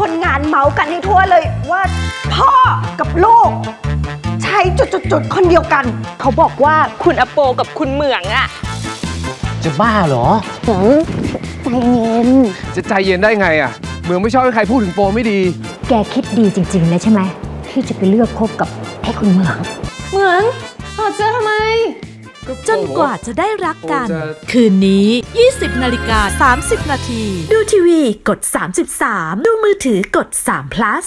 คนงานเมาส์กันให้ทั่วเลยว่าพ่อกับลูก ใช้จุดๆๆคนเดียวกัน เขาบอกว่าคุณอโปกับคุณเหมืองอะจะบ้าเหรอใจเย็น จะใจเย็นได้ไงอะเมืองไม่ชอบให้ใครพูดถึงโปไม่ดี แกคิดดีจริงๆเลยใช่ไหมที่จะไปเลือกคบกับไอ้คุณเหมือง เหมืองถอดเสื้อทำไม จนกว่าจะได้รักกันโอ้จะคืนนี้ 20นาฬิกา 30 นาที ดูทีวีกด 33 ดูมือถือกด3 plus